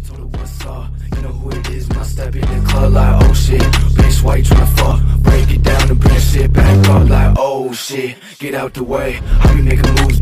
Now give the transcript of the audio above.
I told her what's up. You know who it is when step in the club like, oh shit. Bitch, why you tryna fuck? Break it down and bring shit back up like, oh shit. Get out the way. you make a move?